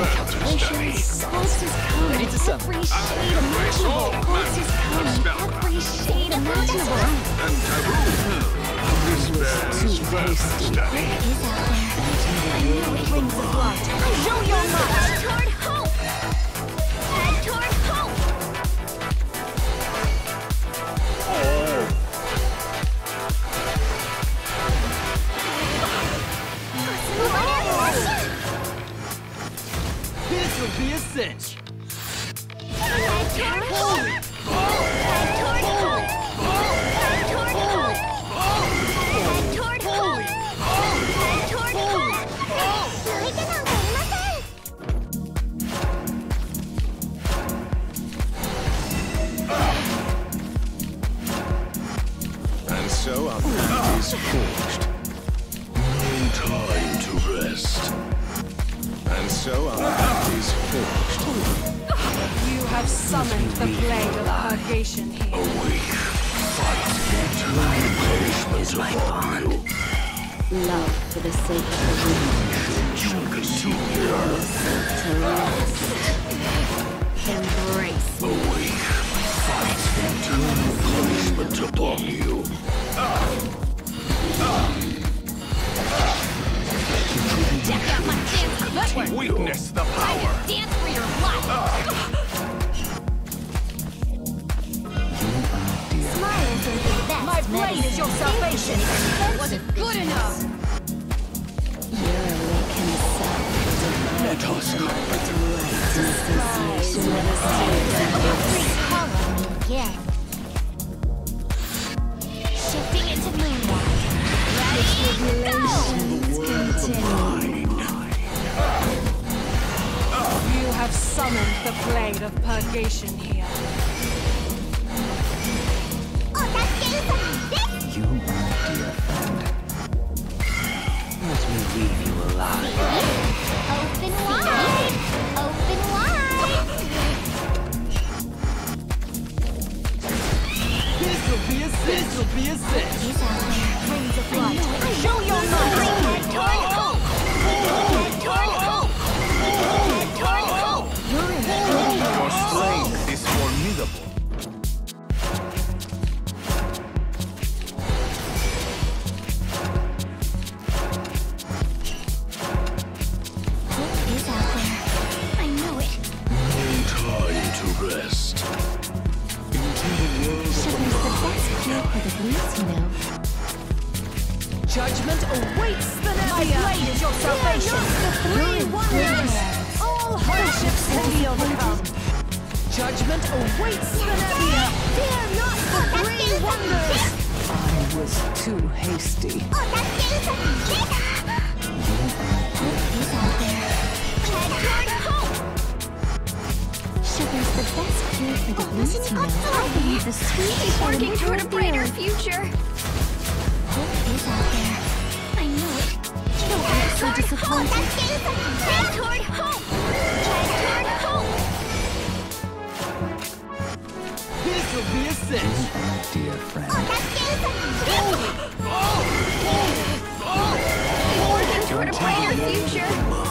Ready to summon. every shade imaginable. Every shade imaginable. Bears further study. is out there I know it Wings of light, show your might! So our pact is forged. No time to rest. And so our pact is forged. You have summoned the blade of purgation here. Awake. Fight. Eternal punishment upon you. Love for the sake of the women You continue. to rest. Embrace Awake. Fight. Eternal punishment upon you. Dance Witness the power. Dance for your life Smiles are the best My blade is your salvation! Wasn't good enough! your awakened self Let us go. dissociation of a spirit. Follow me again. Shifting into moonwalk. Ready, go! You have summoned the blade of purgation here. You, my dear friend. Let me leave. Cure for the blues, you know. Judgment awaits the! My blade is your salvation! the three wonders! All hardships can be overcome! Judgment awaits the Nebbia! Fear not the three wonders! I was too hasty. Oh, working toward a brighter future. Hope is out there. I it. Don't so disappointed. Toward hope! Toward hope! This will be a cinch! my dear friends. Toward future.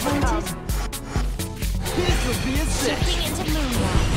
This would be a six.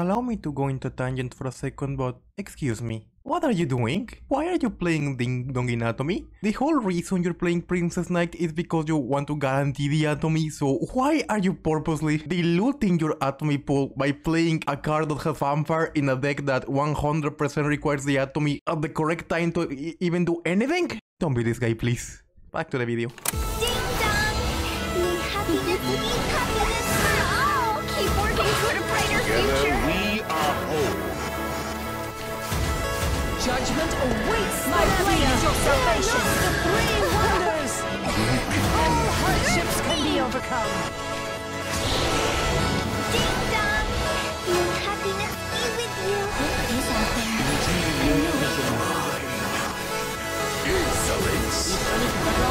Allow me to go into tangent for a second, but excuse me. What are you doing? Why are you playing Ding Dong Atomy? The whole reason you're playing Princess Knight is because you want to guarantee the atomy, so why are you purposely diluting your atomy pool by playing a card that has fanfare in a deck that 100% requires the atomy at the correct time to e- even do anything? Don't be this guy, please. Back to the video. punishment awaits my blade is your salvation. The three wonders. All hardships can be overcome. Ding dong. Your happiness be with you. It is out there. I. Insolence.